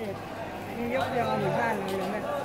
นี่ยกเดียวอยู่บ้านเลยเนไ